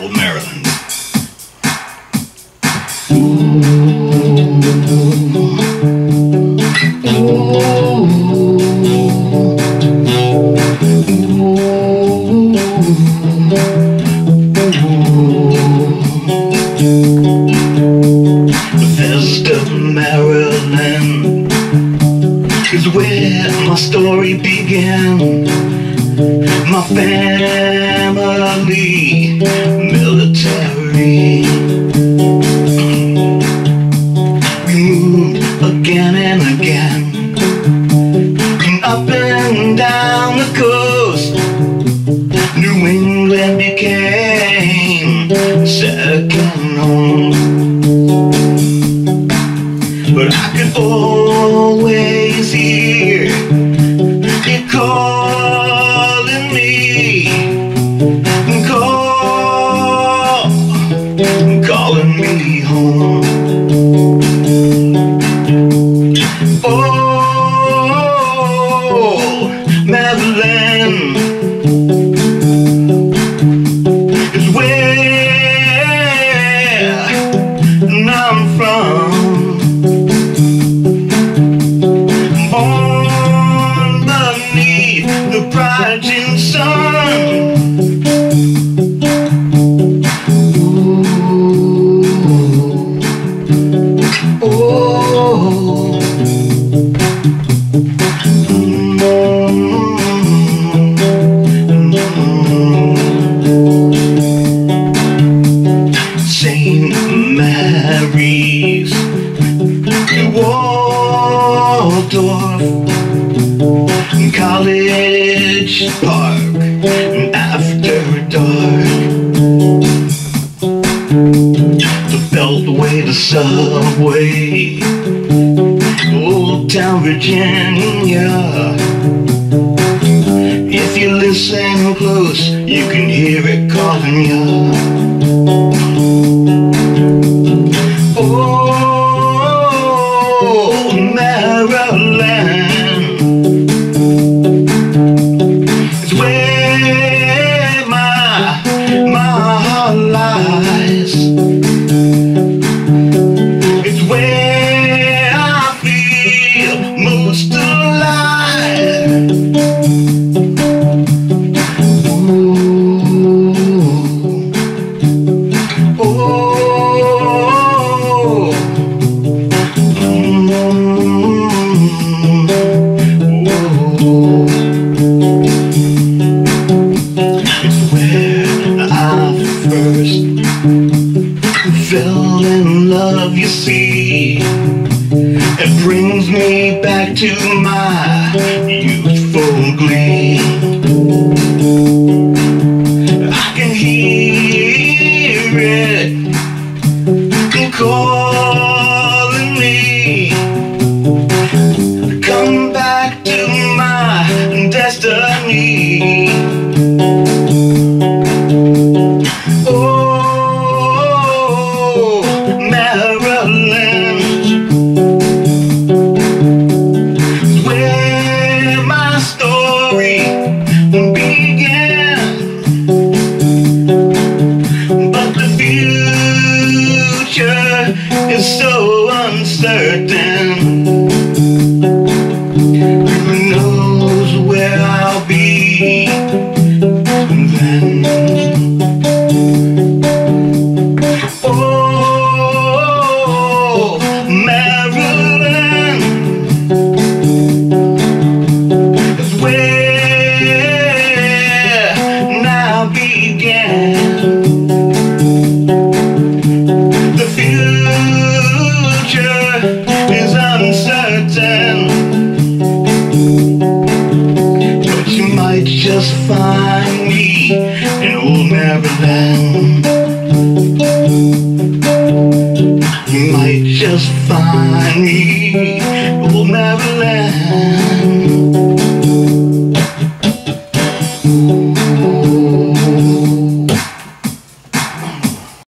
old Maryland. Maryland is where my story began. My family, again and again, up and down the coast. New England became second home. But I could always hear it calling me, call, calling me home. Waldorf College Park after dark. The Beltway, the subway Old Town Virginia. If you listen close You can hear it It brings me back to my youthful glee. you Maryland You might just find me.